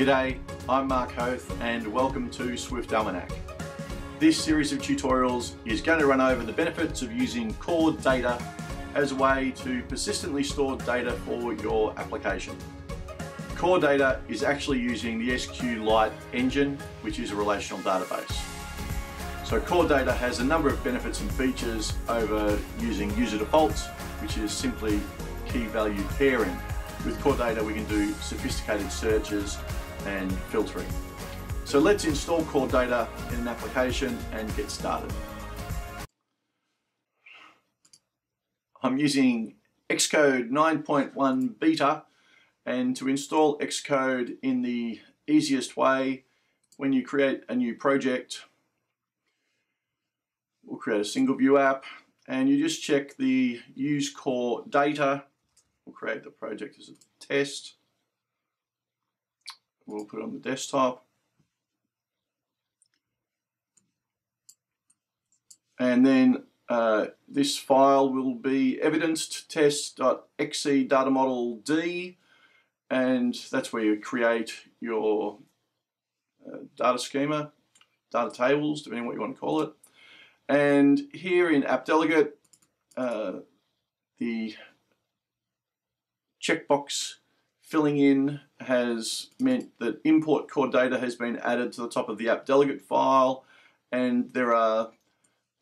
G'day, I'm Mark Hoth and welcome to Swift Almanac. This series of tutorials is going to run over the benefits of using core data as a way to persistently store data for your application. Core data is actually using the SQLite engine, which is a relational database. So core data has a number of benefits and features over using user defaults, which is simply key value pairing. With core data, we can do sophisticated searches and filtering. So let's install core data in an application and get started. I'm using Xcode 9.1 beta and to install Xcode in the easiest way when you create a new project we'll create a single view app and you just check the use core data we'll create the project as a test we'll put it on the desktop and then uh, this file will be evidenced test.exe data model D and that's where you create your uh, data schema, data tables, depending on what you want to call it. And here in App Delegate, uh, the checkbox filling in has meant that import core data has been added to the top of the App Delegate file, and there are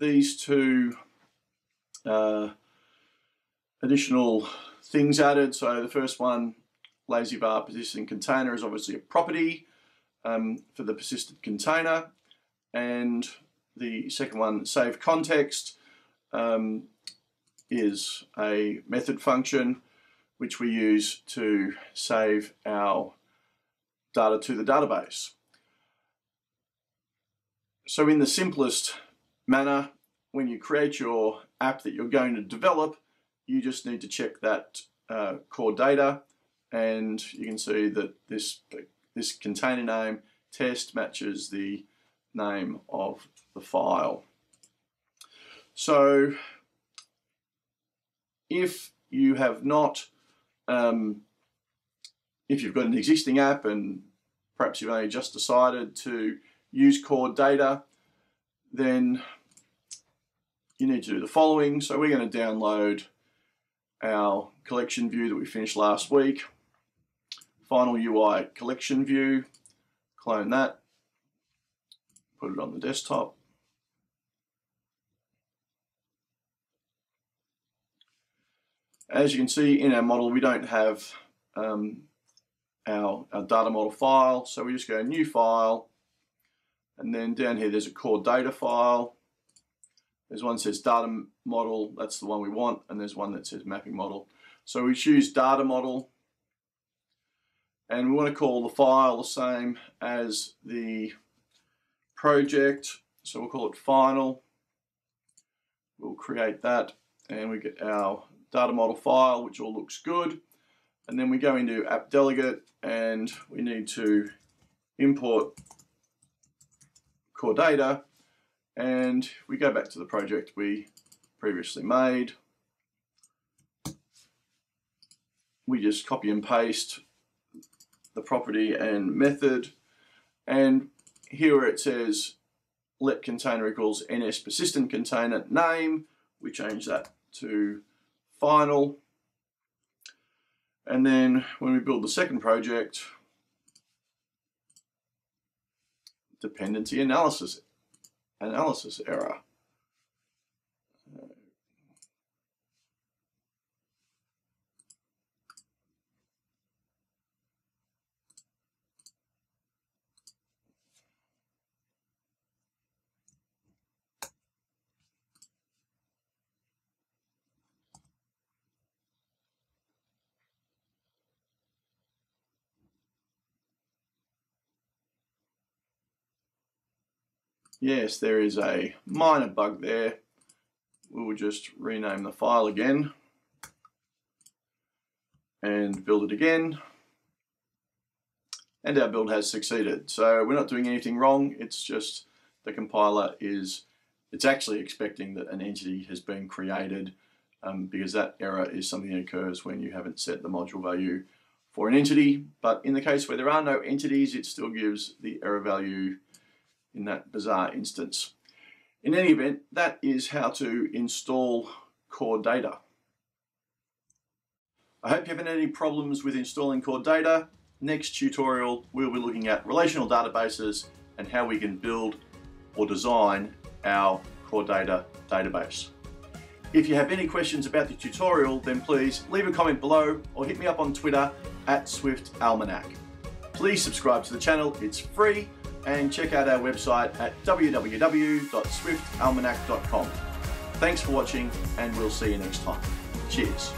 these two uh, additional things added. So the first one lazy var persistent container is obviously a property um, for the persistent container. And the second one, save context, um, is a method function which we use to save our data to the database. So in the simplest manner, when you create your app that you're going to develop, you just need to check that uh, core data and you can see that this this container name test matches the name of the file. So if you have not, um, if you've got an existing app and perhaps you've only just decided to use core data, then you need to do the following. So we're going to download our collection view that we finished last week final UI collection view, clone that, put it on the desktop. As you can see in our model, we don't have um, our, our data model file, so we just go new file, and then down here there's a core data file. There's one that says data model, that's the one we want, and there's one that says mapping model. So we choose data model, and we want to call the file the same as the project so we'll call it final we'll create that and we get our data model file which all looks good and then we go into app delegate and we need to import core data and we go back to the project we previously made we just copy and paste the property and method. And here it says let container equals ns persistent container name. We change that to final. And then when we build the second project, dependency analysis analysis error. Yes, there is a minor bug there. We will just rename the file again and build it again. And our build has succeeded. So we're not doing anything wrong. It's just the compiler is, it's actually expecting that an entity has been created um, because that error is something that occurs when you haven't set the module value for an entity, but in the case where there are no entities, it still gives the error value in that bizarre instance. In any event, that is how to install core data. I hope you haven't had any problems with installing core data. Next tutorial, we'll be looking at relational databases and how we can build or design our core data database. If you have any questions about the tutorial, then please leave a comment below or hit me up on Twitter at Swift Almanac. Please subscribe to the channel, it's free, and check out our website at www.swiftalmanac.com. Thanks for watching, and we'll see you next time. Cheers.